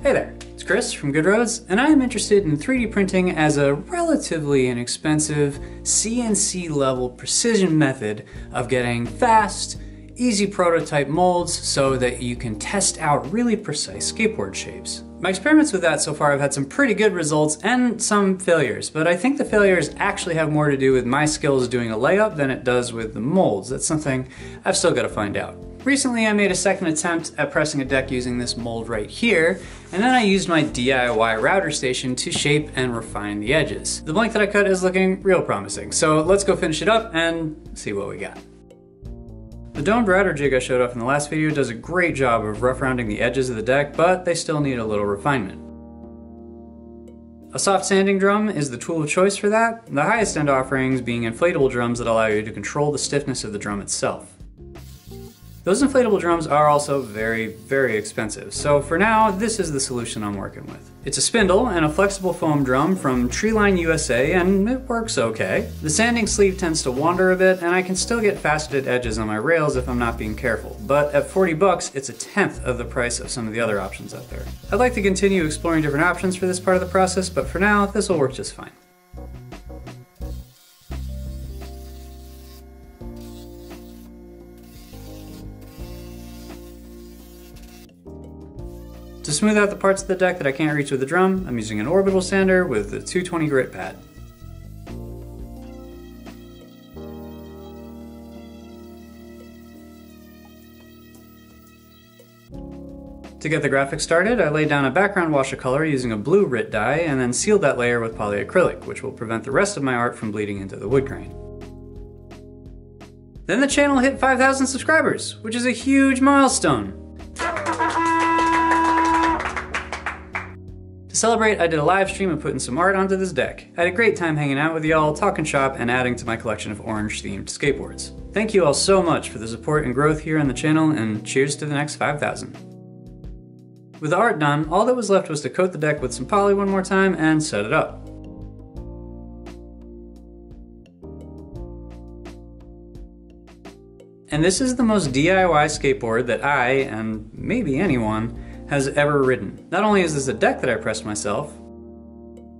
Hey there, it's Chris from Good Roads, and I am interested in 3D printing as a relatively inexpensive, CNC level precision method of getting fast, easy prototype molds so that you can test out really precise skateboard shapes. My experiments with that so far have had some pretty good results and some failures, but I think the failures actually have more to do with my skills doing a layup than it does with the molds. That's something I've still got to find out. Recently I made a second attempt at pressing a deck using this mold right here, and then I used my DIY router station to shape and refine the edges. The blank that I cut is looking real promising, so let's go finish it up and see what we got. The domed router jig I showed off in the last video does a great job of rough rounding the edges of the deck, but they still need a little refinement. A soft sanding drum is the tool of choice for that, the highest end offerings being inflatable drums that allow you to control the stiffness of the drum itself. Those inflatable drums are also very, very expensive, so for now, this is the solution I'm working with. It's a spindle and a flexible foam drum from Treeline USA, and it works okay. The sanding sleeve tends to wander a bit, and I can still get faceted edges on my rails if I'm not being careful, but at 40 bucks, it's a tenth of the price of some of the other options out there. I'd like to continue exploring different options for this part of the process, but for now, this will work just fine. To smooth out the parts of the deck that I can't reach with the drum, I'm using an orbital sander with a 220 grit pad. To get the graphics started, I laid down a background wash of color using a blue RIT dye and then sealed that layer with polyacrylic, which will prevent the rest of my art from bleeding into the wood grain. Then the channel hit 5,000 subscribers, which is a huge milestone. Celebrate, I did a live stream of putting some art onto this deck. I had a great time hanging out with y'all, talking shop, and adding to my collection of orange themed skateboards. Thank you all so much for the support and growth here on the channel, and cheers to the next 5,000. With the art done, all that was left was to coat the deck with some poly one more time and set it up. And this is the most DIY skateboard that I, and maybe anyone, has ever ridden. Not only is this a deck that I pressed myself,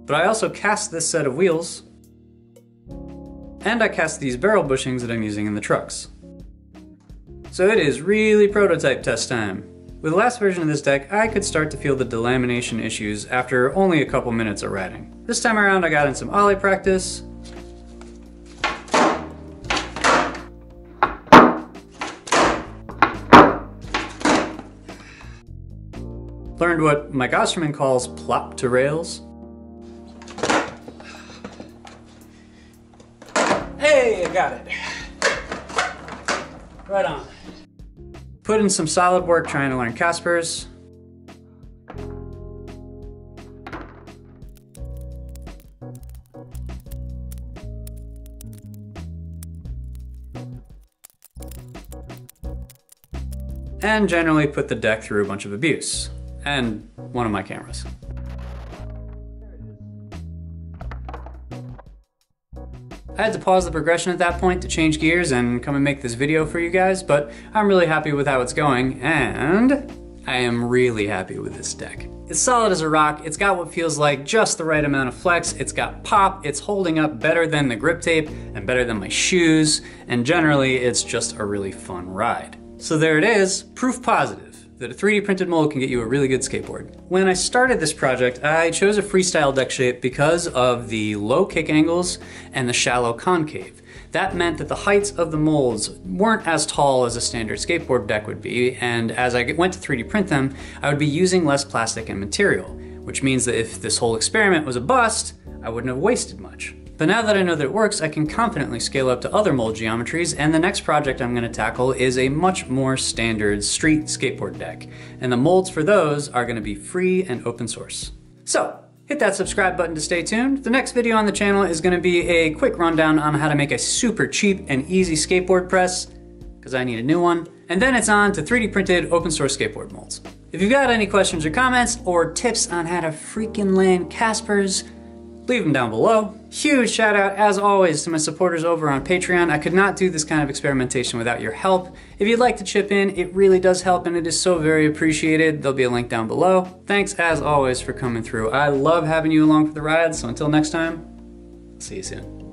but I also cast this set of wheels, and I cast these barrel bushings that I'm using in the trucks. So it is really prototype test time. With the last version of this deck, I could start to feel the delamination issues after only a couple minutes of riding. This time around I got in some ollie practice, Learned what Mike Osterman calls plop to rails. Hey, I got it. Right on. Put in some solid work trying to learn Caspers. and generally put the deck through a bunch of abuse and one of my cameras. I had to pause the progression at that point to change gears and come and make this video for you guys, but I'm really happy with how it's going, and I am really happy with this deck. It's solid as a rock, it's got what feels like just the right amount of flex, it's got pop, it's holding up better than the grip tape and better than my shoes, and generally it's just a really fun ride. So there it is, proof positive that a 3D printed mold can get you a really good skateboard. When I started this project, I chose a freestyle deck shape because of the low kick angles and the shallow concave. That meant that the heights of the molds weren't as tall as a standard skateboard deck would be, and as I went to 3D print them, I would be using less plastic and material, which means that if this whole experiment was a bust, I wouldn't have wasted much. But now that I know that it works, I can confidently scale up to other mold geometries, and the next project I'm gonna tackle is a much more standard street skateboard deck. And the molds for those are gonna be free and open source. So, hit that subscribe button to stay tuned. The next video on the channel is gonna be a quick rundown on how to make a super cheap and easy skateboard press, because I need a new one. And then it's on to 3D printed open source skateboard molds. If you've got any questions or comments, or tips on how to freaking land Caspers, leave them down below. Huge shout out, as always, to my supporters over on Patreon. I could not do this kind of experimentation without your help. If you'd like to chip in, it really does help and it is so very appreciated. There'll be a link down below. Thanks, as always, for coming through. I love having you along for the ride, so until next time, see you soon.